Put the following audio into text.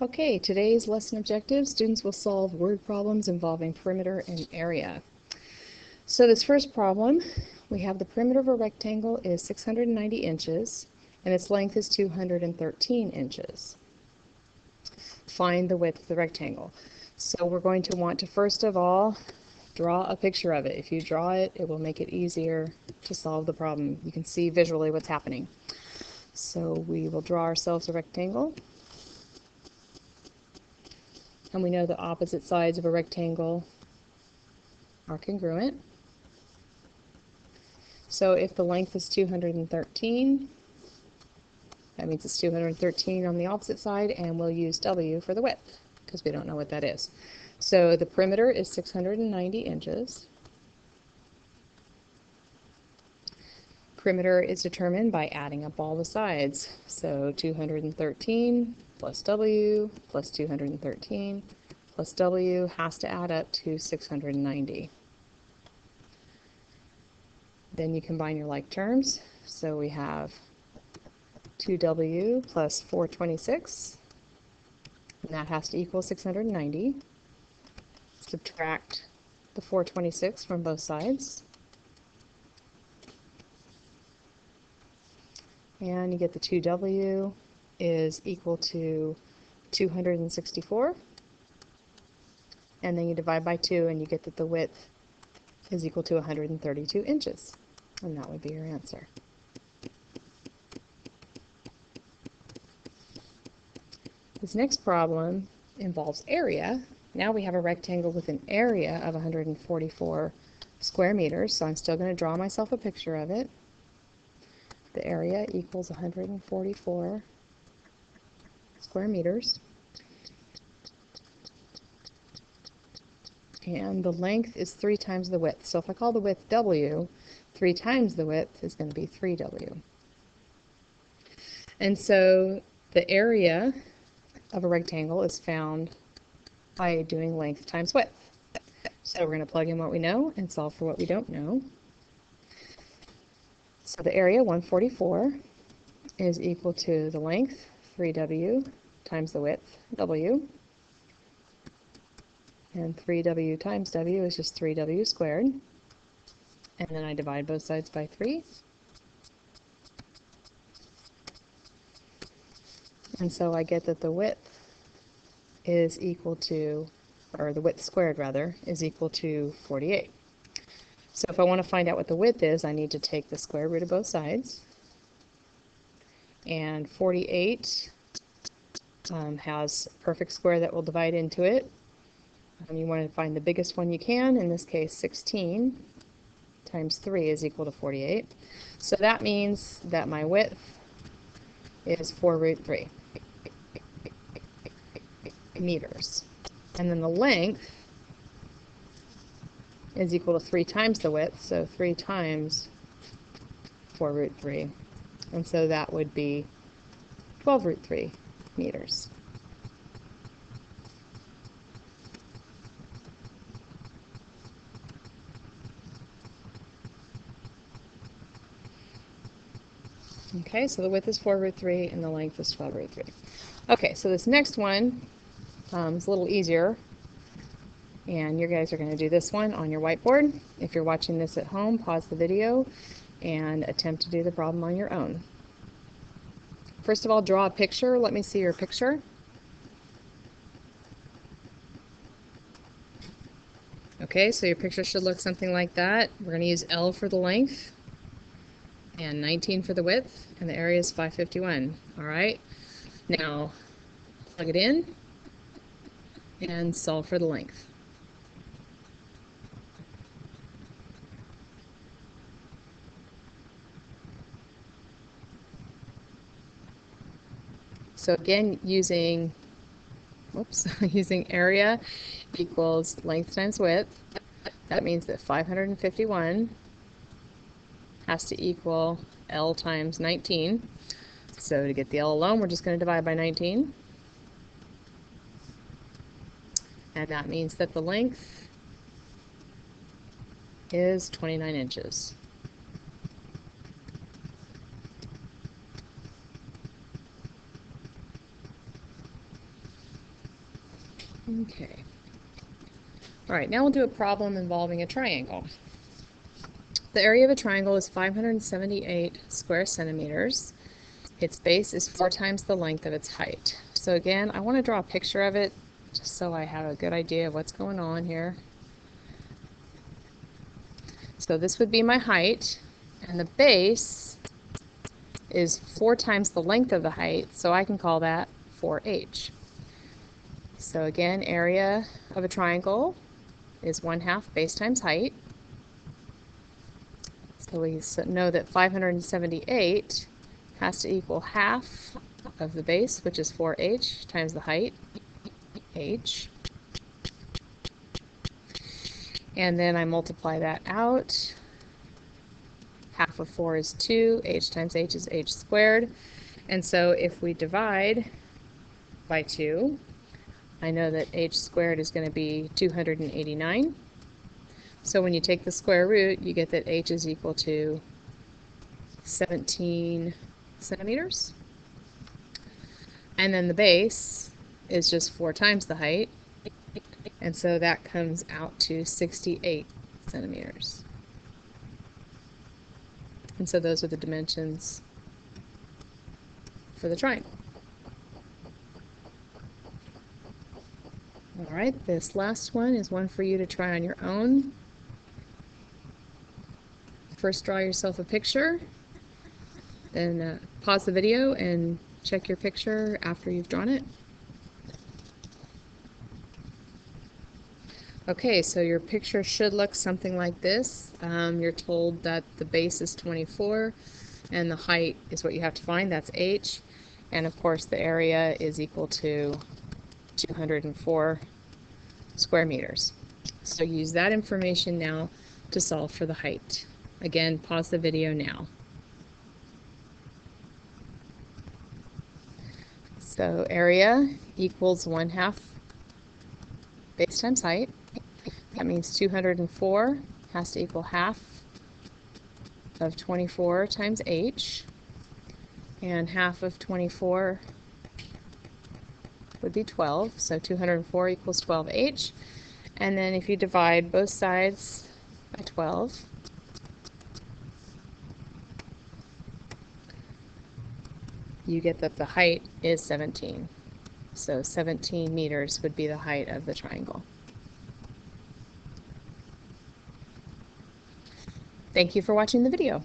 Okay, today's lesson objective, students will solve word problems involving perimeter and area. So this first problem, we have the perimeter of a rectangle is 690 inches and its length is 213 inches. Find the width of the rectangle. So we're going to want to first of all draw a picture of it. If you draw it, it will make it easier to solve the problem. You can see visually what's happening. So we will draw ourselves a rectangle and we know the opposite sides of a rectangle are congruent. So if the length is 213, that means it's 213 on the opposite side, and we'll use W for the width, because we don't know what that is. So the perimeter is 690 inches. Perimeter is determined by adding up all the sides. So 213 plus W plus 213 plus W has to add up to 690. Then you combine your like terms. So we have 2W plus 426, and that has to equal 690. Subtract the 426 from both sides. And you get the 2W is equal to 264. And then you divide by 2 and you get that the width is equal to 132 inches. And that would be your answer. This next problem involves area. Now we have a rectangle with an area of 144 square meters, so I'm still going to draw myself a picture of it. The area equals 144 square meters. And the length is 3 times the width. So if I call the width W, 3 times the width is going to be 3W. And so the area of a rectangle is found by doing length times width. So we're going to plug in what we know and solve for what we don't know. So the area, 144, is equal to the length, 3w, times the width, w. And 3w times w is just 3w squared. And then I divide both sides by 3. And so I get that the width is equal to, or the width squared rather, is equal to 48. So if I want to find out what the width is, I need to take the square root of both sides. And 48 um, has a perfect square that will divide into it. Um, you want to find the biggest one you can, in this case 16 times 3 is equal to 48. So that means that my width is 4 root 3 meters. And then the length is equal to 3 times the width, so 3 times 4 root 3. And so that would be 12 root 3 meters. Okay, so the width is 4 root 3 and the length is 12 root 3. Okay, so this next one um, is a little easier and you guys are going to do this one on your whiteboard. If you're watching this at home, pause the video and attempt to do the problem on your own. First of all, draw a picture. Let me see your picture. Okay, so your picture should look something like that. We're going to use L for the length and 19 for the width, and the area is 551. All right, now plug it in and solve for the length. So again, using, whoops, using area equals length times width, that means that 551 has to equal L times 19. So to get the L alone, we're just going to divide by 19. And that means that the length is 29 inches. Okay. All right, now we'll do a problem involving a triangle. The area of a triangle is 578 square centimeters. Its base is four times the length of its height. So again, I want to draw a picture of it just so I have a good idea of what's going on here. So this would be my height, and the base is four times the length of the height, so I can call that 4h. So again, area of a triangle is 1 half base times height. So we know that 578 has to equal half of the base, which is 4h, times the height, h. And then I multiply that out. Half of 4 is 2, h times h is h squared. And so if we divide by 2, I know that h squared is going to be 289. So when you take the square root, you get that h is equal to 17 centimeters. And then the base is just 4 times the height. And so that comes out to 68 centimeters. And so those are the dimensions for the triangle. All right, this last one is one for you to try on your own. First draw yourself a picture, then uh, pause the video and check your picture after you've drawn it. Okay, so your picture should look something like this. Um, you're told that the base is 24 and the height is what you have to find, that's h. And of course the area is equal to 204 square meters. So use that information now to solve for the height. Again, pause the video now. So area equals 1 half base times height. That means 204 has to equal half of 24 times h. And half of 24 would be 12, so 204 equals 12h. And then if you divide both sides by 12, you get that the height is 17. So 17 meters would be the height of the triangle. Thank you for watching the video.